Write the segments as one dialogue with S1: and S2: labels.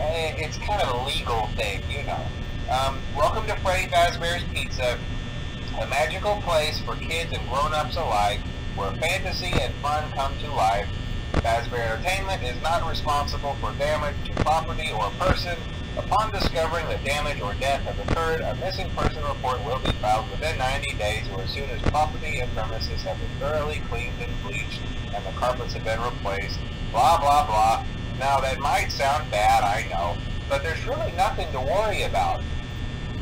S1: Uh, it's kind of a legal thing, you know. Um, welcome to Freddy Fazbear's Pizza, a magical place for kids and grown-ups alike, where fantasy and fun come to life. Fazbear Entertainment is not responsible for damage to property or person. Upon discovering that damage or death has occurred, a missing person report will be filed within 90 days or as soon as property and premises have been thoroughly cleaned and bleached and the carpets have been replaced. Blah, blah, blah. Now, that might sound bad, I know, but there's really nothing to worry about.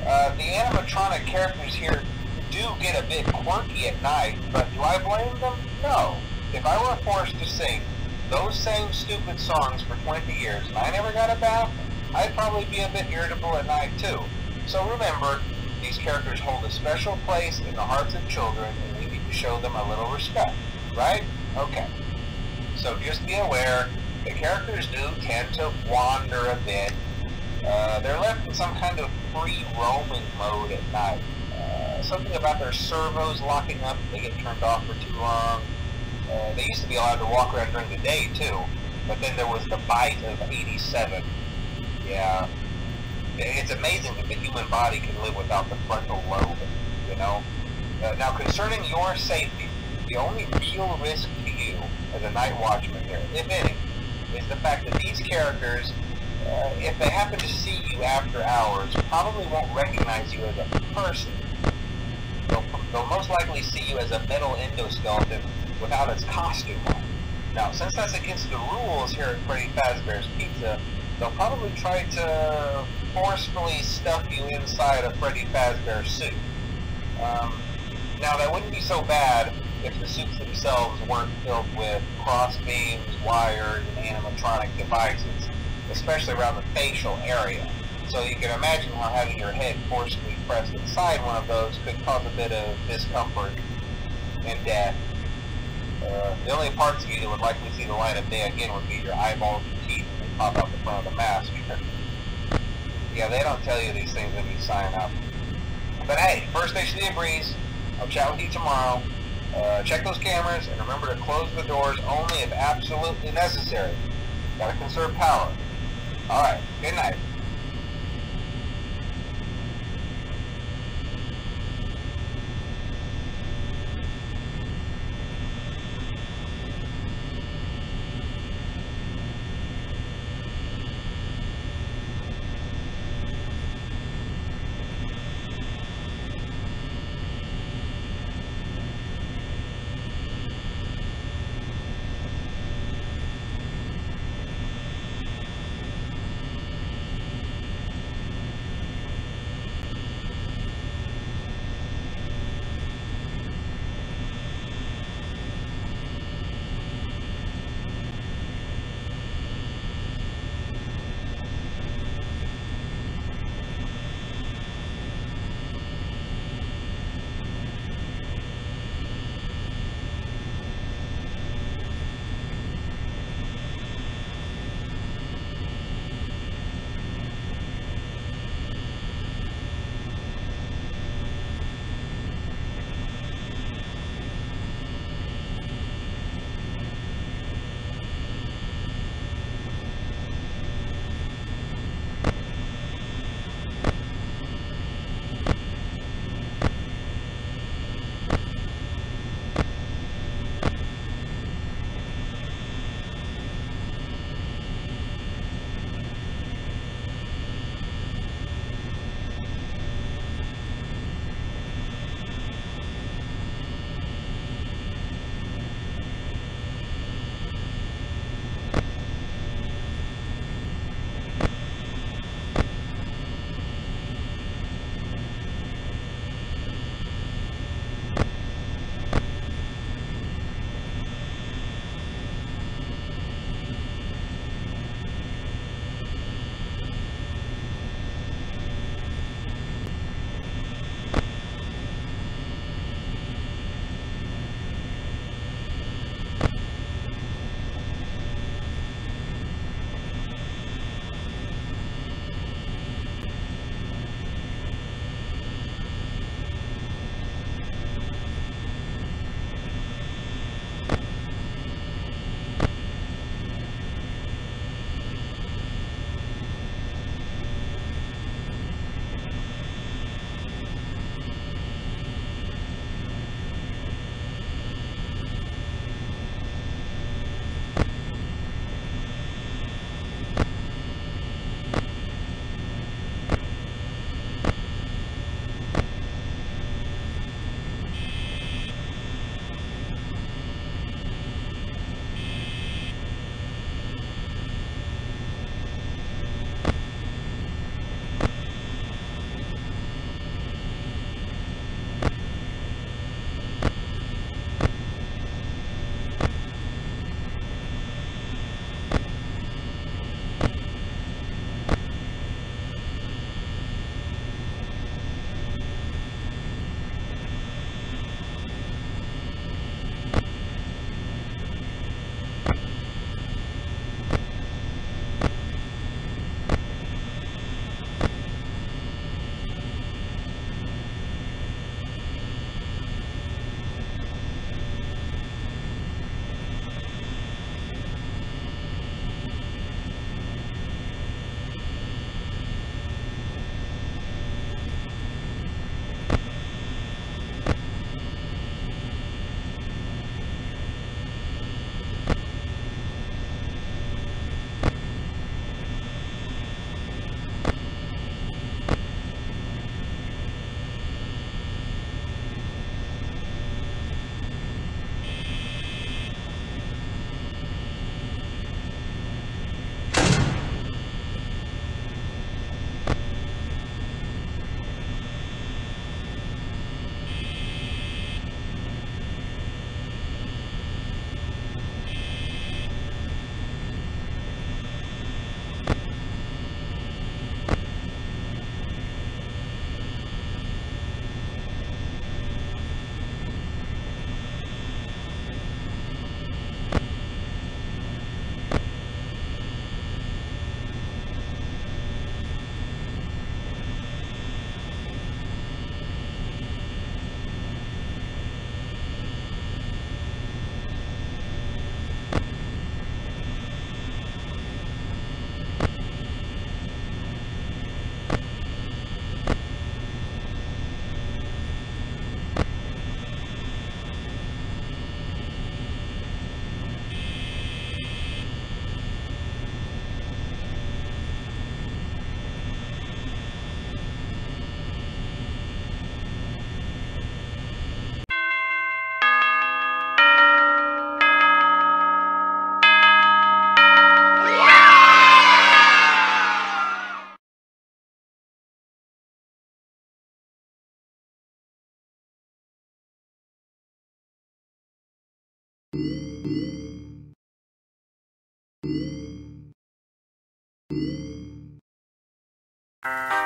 S1: Uh, the animatronic characters here do get a bit quirky at night, but do I blame them? No. If I were forced to sing those same stupid songs for 20 years and I never got a bath, I'd probably be a bit irritable at night too. So remember, these characters hold a special place in the hearts of children and we need to show them a little respect, right? Okay. So just be aware, the characters do tend to wander a bit. Uh, they're left in some kind of free roaming mode at night. Uh, something about their servos locking up if they get turned off for too long. Uh, they used to be allowed to walk around during the day too, but then there was the bite of 87 yeah. It's amazing that the human body can live without the frontal lobe, you know? Uh, now, concerning your safety, the only real risk to you as a night watchman here, if any, is the fact that these characters, uh, if they happen to see you after hours, probably won't recognize you as a person. They'll, they'll most likely see you as a metal endoskeleton without its costume on. Now, since that's against the rules here at Freddy Fazbear's Pizza, they'll probably try to forcefully stuff you inside a Freddy Fazbear suit. Um, now, that wouldn't be so bad if the suits themselves weren't filled with cross beams, wires, and animatronic devices, especially around the facial area. So you can imagine how having your head forcibly pressed inside one of those could cause a bit of discomfort and death. Uh, the only parts of you that would likely see the light of day again would be your eyeballs and teeth pop out the front of the mask. yeah, they don't tell you these things when you sign up. But hey, First Station the Breeze. I'll chat with you tomorrow. Uh, check those cameras and remember to close the doors only if absolutely necessary. Gotta conserve power. Alright, good night.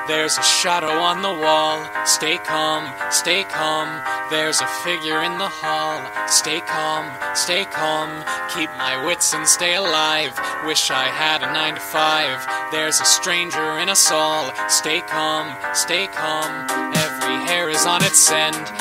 S2: There's a shadow on the wall. Stay calm, stay calm. There's a figure in the hall. Stay calm, stay calm. Keep my wits and stay alive. Wish I had a nine to five. There's a stranger in us all. Stay calm, stay calm. Every hair is on its end.